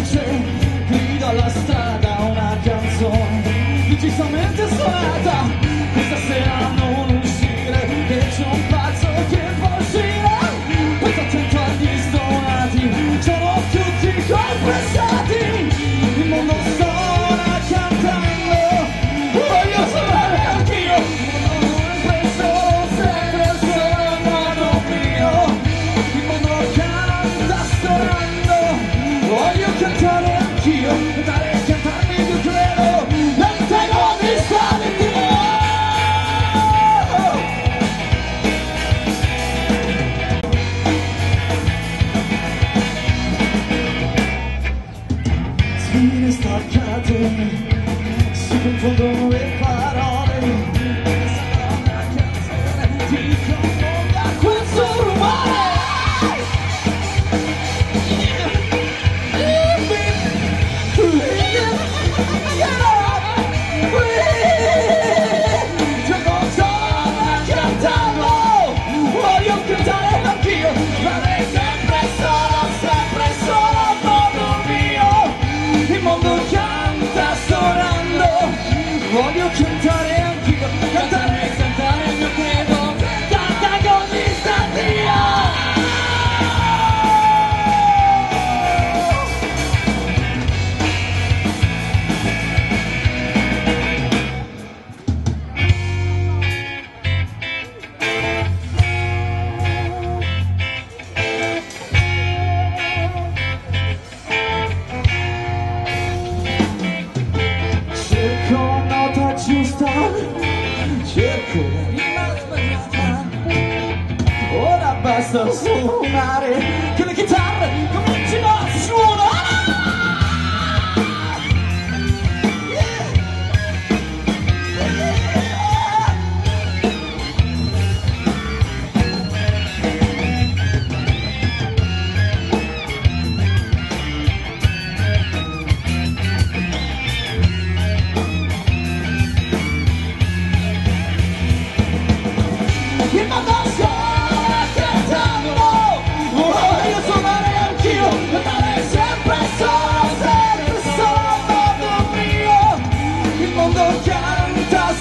luce grido alla strada una canzone decisamente suonata. Sipping from John M. Circola di una sbagliata Ora basta solo suonare Con la chitarra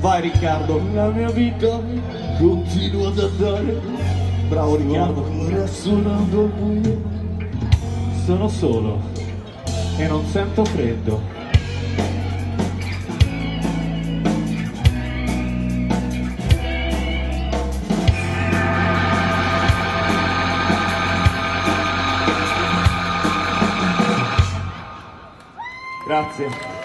Vai Riccardo. La mia vita continua ad andare. Bravo Riccardo. Ancora suonando al buio Sono solo. E non sento freddo. Grazie